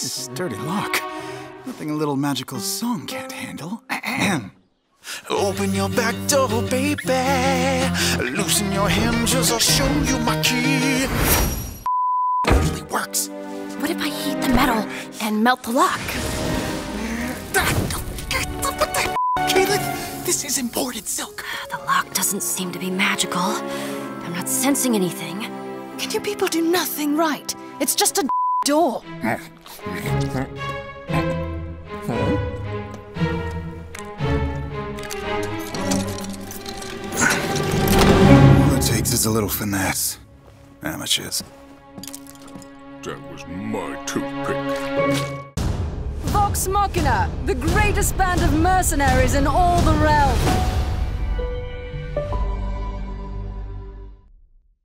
This sturdy lock. Nothing a little magical song can't handle. Open your back door, baby. Loosen your hinges, I'll show you my key. Totally works. What if I heat the metal and melt the lock? What the Keyleth? This is imported silk. The lock doesn't seem to be magical. I'm not sensing anything. Can you people do nothing right? It's just a door. All it takes is a little finesse. Amateurs. That was my toothpick. Vox Machina, the greatest band of mercenaries in all the realm.